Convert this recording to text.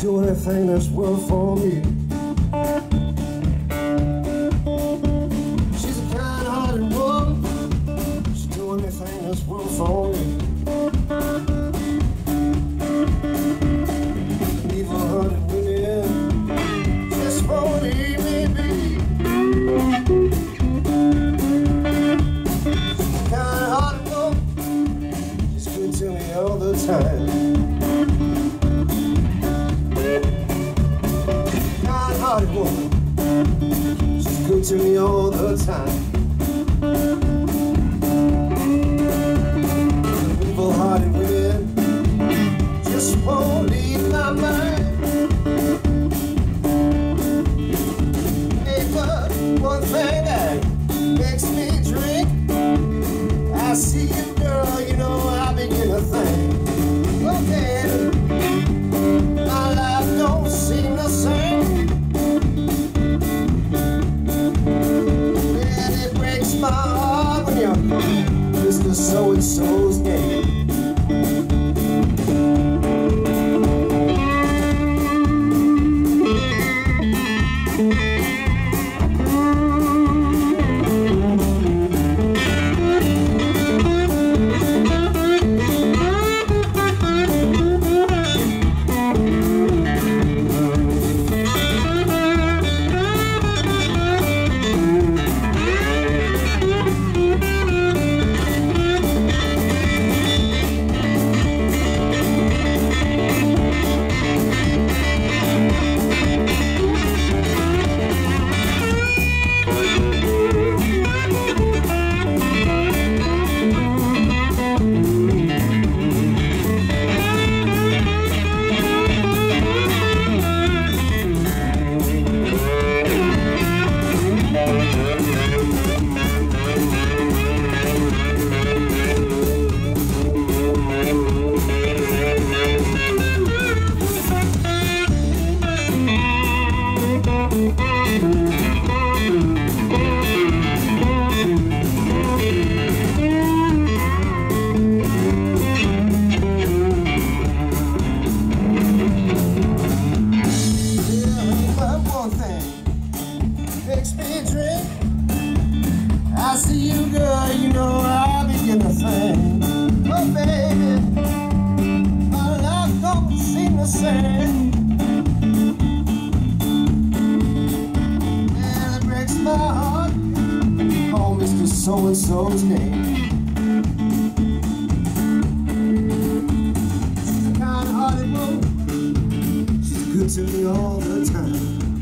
do anything that's worth for me. Time. Evil-hearted women just won't leave my mind. One thing that makes me drink, I see you So-and-so's name. I see you, girl, you know I begin to think. Oh, baby, my life don't seem the same. And it breaks my heart. Oh, Call Mr. So-and-so's name. She's kind-hearted woman. She's good to me all the time.